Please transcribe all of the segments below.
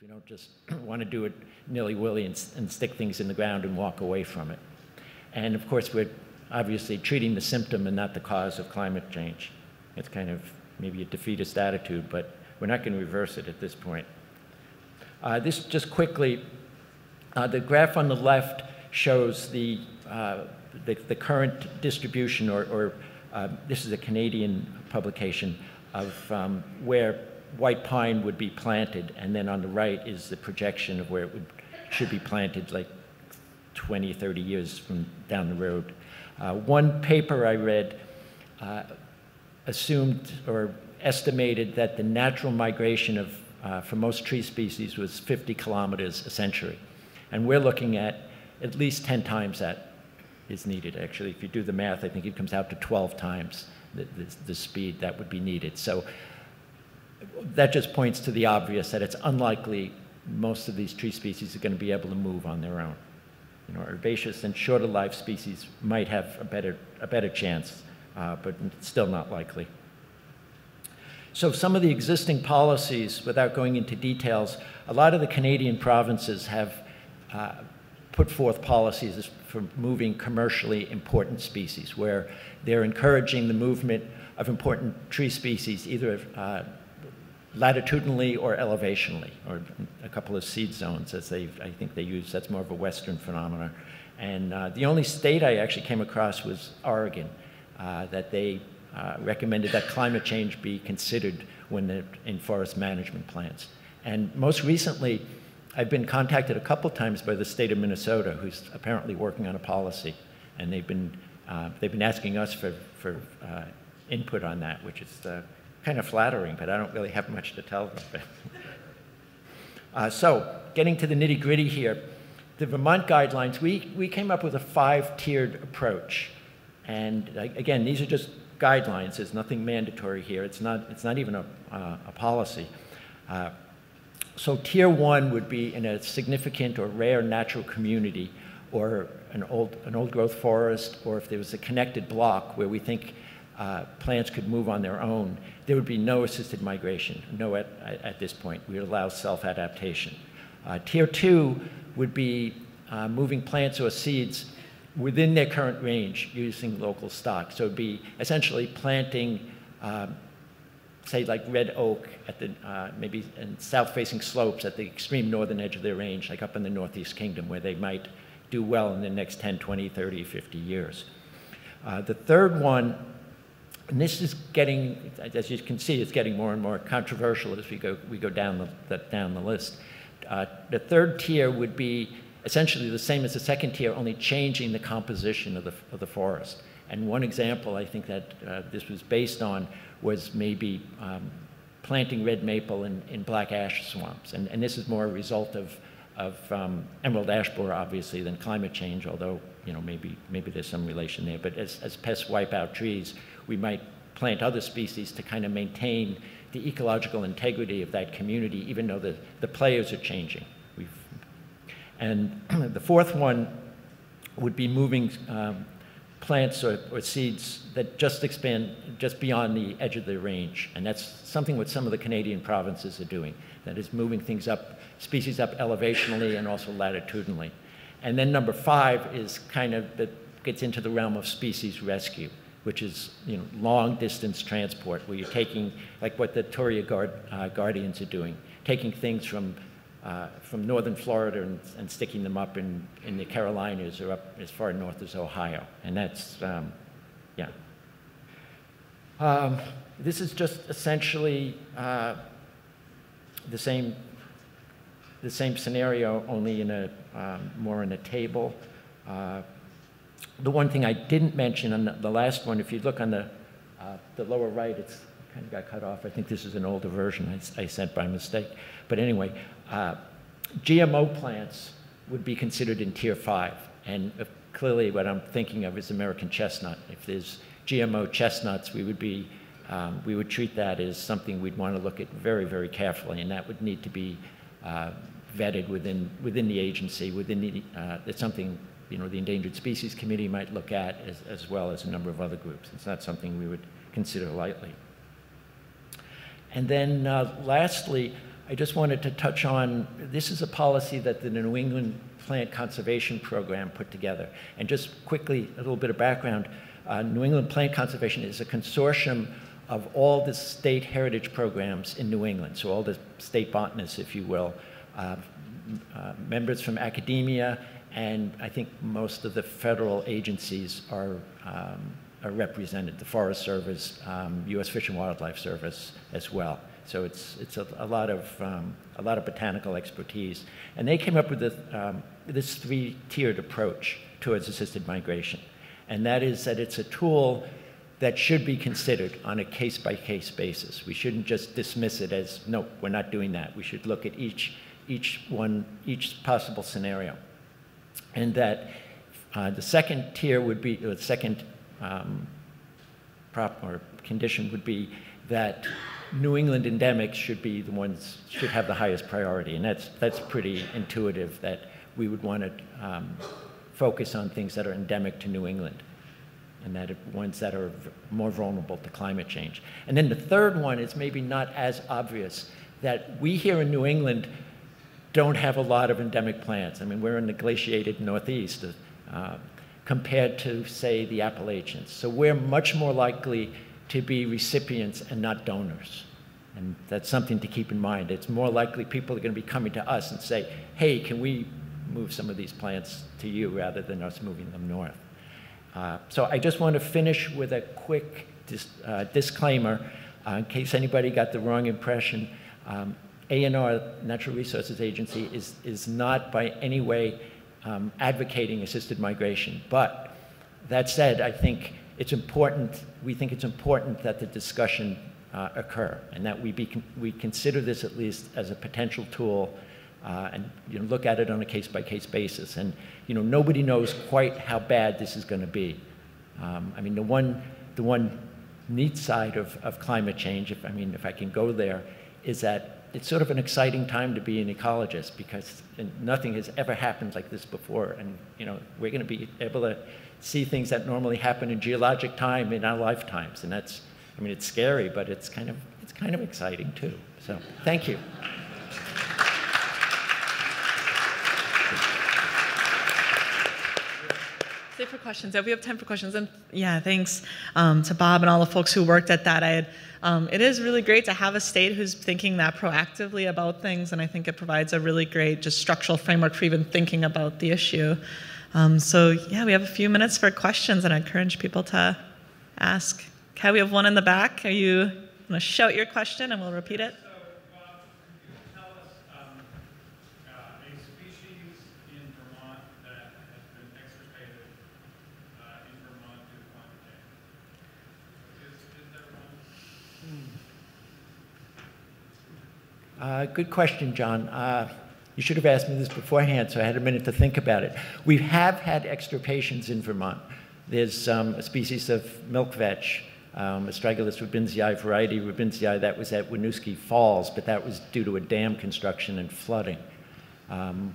We don't just want to do it nilly-willy and, and stick things in the ground and walk away from it. And of course, we're obviously treating the symptom and not the cause of climate change. It's kind of maybe a defeatist attitude, but we're not going to reverse it at this point. Uh, this just quickly, uh, the graph on the left shows the, uh, the, the, current distribution, or, or uh, this is a Canadian publication, of um, where white pine would be planted, and then on the right is the projection of where it would, should be planted like 20, 30 years from down the road. Uh, one paper I read uh, assumed or estimated that the natural migration of, uh, for most tree species was 50 kilometers a century. And we're looking at at least 10 times that is needed. Actually, if you do the math, I think it comes out to 12 times the, the, the speed that would be needed. So that just points to the obvious that it's unlikely most of these tree species are going to be able to move on their own. You know, herbaceous and shorter life species might have a better, a better chance, uh, but still not likely. So some of the existing policies, without going into details, a lot of the Canadian provinces have uh, put forth policies for moving commercially important species, where they're encouraging the movement of important tree species, either uh, latitudinally or elevationally, or a couple of seed zones as they, I think they use. That's more of a Western phenomenon. And uh, the only state I actually came across was Oregon, uh, that they uh, recommended that climate change be considered when they're in forest management plans. And most recently, I've been contacted a couple times by the state of Minnesota, who's apparently working on a policy, and they've been, uh, they've been asking us for, for uh, input on that, which is uh, kind of flattering, but I don't really have much to tell them. uh, so, getting to the nitty gritty here, the Vermont guidelines, we, we came up with a five tiered approach. And again, these are just guidelines. There's nothing mandatory here. It's not, it's not even a, uh, a policy. Uh, so, tier one would be in a significant or rare natural community or an old, an old growth forest, or if there was a connected block where we think uh, plants could move on their own, there would be no assisted migration, no at, at this point. We would allow self-adaptation. Uh, tier two would be uh, moving plants or seeds within their current range using local stock. So it would be essentially planting, um, say like red oak at the, uh, maybe in south-facing slopes at the extreme northern edge of their range, like up in the Northeast Kingdom, where they might do well in the next 10, 20, 30, 50 years. Uh, the third one and this is getting, as you can see, it's getting more and more controversial as we go, we go down, the, the down the list. Uh, the third tier would be essentially the same as the second tier, only changing the composition of the, of the forest. And one example I think that uh, this was based on was maybe um, planting red maple in, in black ash swamps. And, and this is more a result of, of um, emerald ash borer, obviously, than climate change, although you know, maybe, maybe there's some relation there. But as, as pests wipe out trees, we might plant other species to kind of maintain the ecological integrity of that community, even though the, the players are changing. We've, and the fourth one would be moving um, plants or, or, seeds that just expand just beyond the edge of the range. And that's something what some of the Canadian provinces are doing. That is moving things up, species up elevationally and also latitudinally. And then number five is kind of, that gets into the realm of species rescue which is you know, long distance transport, where you're taking, like what the Torreya Guard, uh, Guardians are doing, taking things from, uh, from northern Florida and, and, sticking them up in, in the Carolinas or up as far north as Ohio. And that's, um, yeah. Um, this is just essentially uh, the same the same scenario, only in a um, more in a table. Uh, the one thing I didn't mention on the, the last one, if you look on the, uh, the lower right, it's kind of got cut off. I think this is an older version I, I sent by mistake. But anyway, uh, GMO plants would be considered in tier five. And uh, clearly what I'm thinking of is American chestnut. If there's GMO chestnuts, we would be, um, we would treat that as something we'd want to look at very, very carefully. And that would need to be uh, vetted within, within the agency, within the, uh, it's something you know, the Endangered Species Committee might look at, as, as well as a number of other groups. It's not something we would consider lightly. And then uh, lastly, I just wanted to touch on, this is a policy that the New England Plant Conservation Program put together. And just quickly, a little bit of background. Uh, New England Plant Conservation is a consortium of all the state heritage programs in New England, so all the state botanists, if you will, uh, uh, members from academia, and I think most of the federal agencies are, um, are represented, the Forest Service, um, U.S. Fish and Wildlife Service as well. So it's, it's a, a lot of, um, a lot of botanical expertise. And they came up with this, um, this three-tiered approach towards assisted migration. And that is that it's a tool that should be considered on a case-by-case -case basis. We shouldn't just dismiss it as, no, we're not doing that. We should look at each, each one, each possible scenario. And that uh, the second tier would be, the second um, prop or condition would be that New England endemics should be the ones, should have the highest priority. And that's, that's pretty intuitive that we would want to um, focus on things that are endemic to New England and that ones that are more vulnerable to climate change. And then the third one is maybe not as obvious, that we here in New England don't have a lot of endemic plants. I mean, we're in the glaciated Northeast uh, compared to, say, the Appalachians. So we're much more likely to be recipients and not donors. And that's something to keep in mind. It's more likely people are going to be coming to us and say, hey, can we move some of these plants to you rather than us moving them north? Uh, so I just want to finish with a quick dis uh, disclaimer uh, in case anybody got the wrong impression. Um, ANR, Natural Resources Agency, is, is not by any way um, advocating assisted migration. But that said, I think it's important, we think it's important that the discussion uh, occur and that we, be, we consider this at least as a potential tool uh, and you know, look at it on a case-by-case -case basis. And you know, nobody knows quite how bad this is going to be. Um, I mean, the one, the one neat side of, of climate change, if, I mean, if I can go there, is that it's sort of an exciting time to be an ecologist because nothing has ever happened like this before. And you know, we're going to be able to see things that normally happen in geologic time in our lifetimes. And that's, I mean, it's scary, but it's kind of, it's kind of exciting too. So thank you. for questions. We have time for questions, and yeah, thanks um, to Bob and all the folks who worked at that. I had, um, it is really great to have a state who's thinking that proactively about things, and I think it provides a really great just structural framework for even thinking about the issue. Um, so yeah, we have a few minutes for questions, and I encourage people to ask. Okay, we have one in the back. Are you going to shout your question, and we'll repeat it? Uh, good question, John. Uh, you should have asked me this beforehand, so I had a minute to think about it. We have had extirpations in Vermont. There's um, a species of milk vetch, um, Astragalus robbinsii variety robbinsii, that was at Winooski Falls, but that was due to a dam construction and flooding. Um,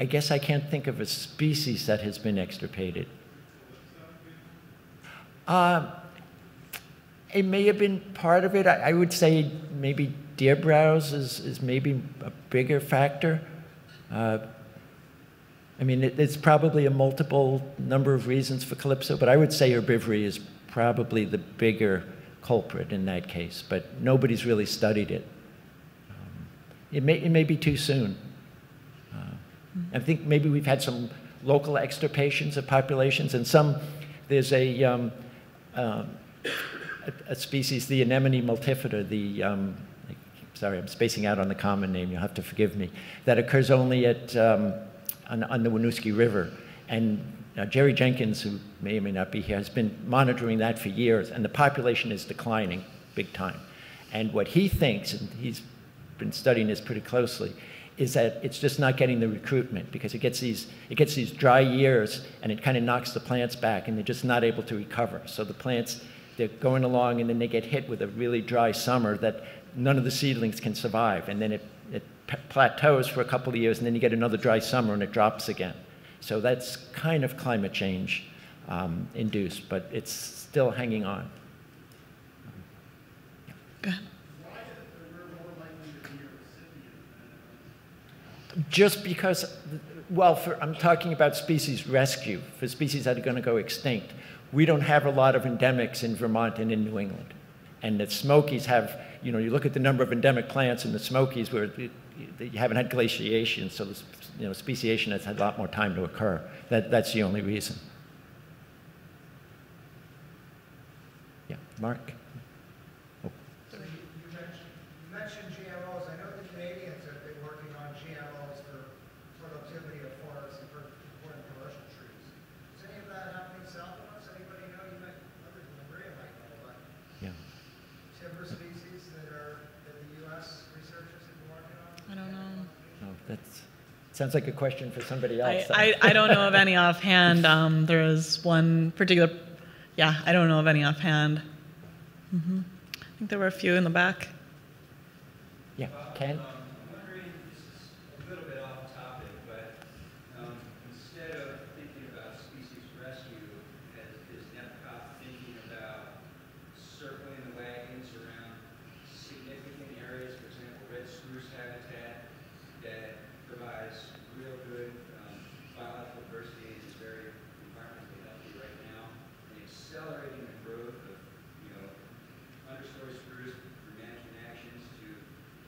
I guess I can't think of a species that has been extirpated. Uh, it may have been part of it. I, I would say maybe deer browse is, is maybe a bigger factor. Uh, I mean, it, it's probably a multiple number of reasons for calypso, but I would say herbivory is probably the bigger culprit in that case, but nobody's really studied it. Um, it, may, it may be too soon. Uh, I think maybe we've had some local extirpations of populations, and some, there's a, um, uh, a, a, species, the anemone multifida, the um, sorry, I'm spacing out on the common name, you'll have to forgive me, that occurs only at, um, on, on, the Winooski River. And uh, Jerry Jenkins, who may or may not be here, has been monitoring that for years, and the population is declining big time. And what he thinks, and he's been studying this pretty closely, is that it's just not getting the recruitment because it gets these, it gets these dry years and it kind of knocks the plants back and they're just not able to recover. So the plants, they're going along and then they get hit with a really dry summer that none of the seedlings can survive. And then it, it plateaus for a couple of years, and then you get another dry summer and it drops again. So that's kind of climate change um, induced, but it's still hanging on. Go ahead. just because, well, for, I'm talking about species rescue, for species that are going to go extinct. We don't have a lot of endemics in Vermont and in New England. And the Smokies have, you know, you look at the number of endemic plants in the Smokies where you haven't had glaciation, so the, you know, speciation has had a lot more time to occur. That, that's the only reason. Yeah, Mark? So you, you mentioned, you mentioned GMOs. I know the Canadians have been working on GMOs for productivity of forests and for important commercial trees. Is any of that happening south of us? Anybody know? You might, others in Maria might know, but Yeah. timber species that are, that the US researchers have been working on? I don't know. No, that's, sounds like a question for somebody else. I, I don't know of any offhand. Um, there is one particular, yeah, I don't know of any offhand. hmm I think there were a few in the back. Yeah, Ken? Um, I'm wondering, this is a little bit off topic, but um, instead of thinking about species rescue, as is NEPCoP thinking about circling the wagons around significant areas, for example, red spruce habitat that provides real good um, biological diversity and is very environmentally healthy right now, and accelerating the growth of, you know, understory spruce through management actions to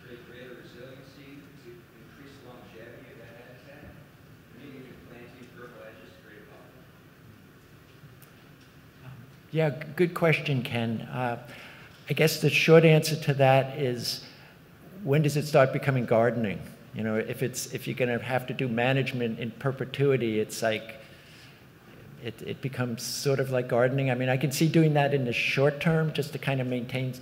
create greater resiliency, to increase the longevity of that habitat. Maybe even planting purple edges to create a buffer. Yeah, good question, Ken. Uh, I guess the short answer to that is when does it start becoming gardening? You know, if it's if you're going to have to do management in perpetuity, it's like it, it becomes sort of like gardening. I mean, I can see doing that in the short term just to kind of maintain,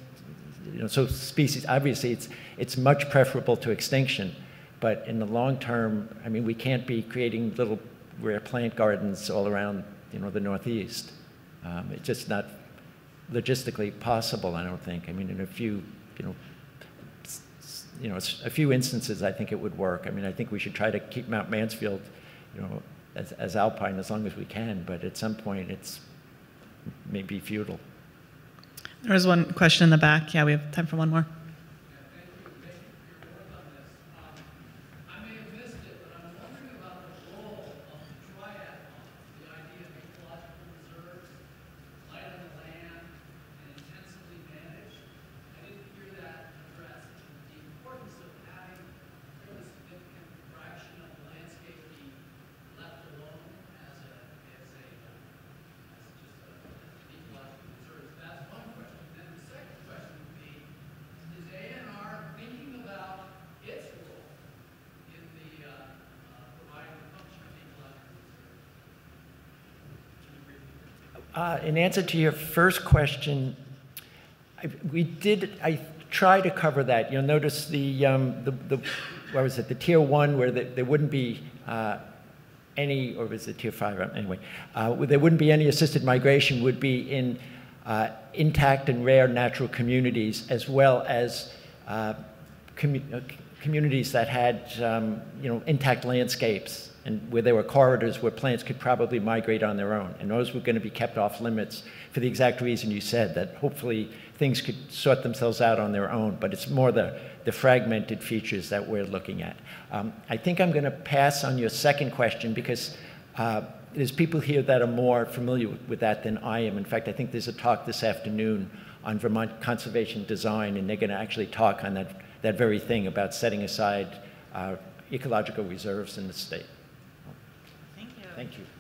you know, so species. Obviously, it's it's much preferable to extinction, but in the long term, I mean, we can't be creating little rare plant gardens all around, you know, the Northeast. Um, it's just not logistically possible, I don't think. I mean, in a few, you know, you know, a few instances, I think it would work. I mean, I think we should try to keep Mount Mansfield, you know, as, as alpine as long as we can, but at some point, it's maybe futile. There was one question in the back. Yeah, we have time for one more. I may have missed it, but I'm wondering about the role of the triathlon, the idea of ecological reserves, light on the land, and intensively managed. I didn't hear that addressed. The importance of having a fairly significant fraction of the landscape be left alone as a, as a, uh, as just a, as an ecological reserve. That's one question. Then the second question would be, is ANR thinking about its role in the, uh, uh, providing the function of ecological reserve? Can you repeat that? Uh, in answer to your first question, I, we did, I try to cover that. You'll notice the, um, the, the what was it, the tier one where the, there wouldn't be uh, any, or was it tier five, Uh, anyway, uh, where there wouldn't be any assisted migration would be in uh, intact and rare natural communities as well as uh, commu- uh, communities that had, um, you know, intact landscapes and where there were corridors where plants could probably migrate on their own. And those were going to be kept off limits for the exact reason you said, that hopefully things could sort themselves out on their own. But it's more the, the fragmented features that we're looking at. Um, I think I'm going to pass on your second question because uh, there's people here that are more familiar with, that than I am. In fact, I think there's a talk this afternoon on Vermont conservation design, and they're going to actually talk on that, that very thing about setting aside uh, ecological reserves in the state. Thank you.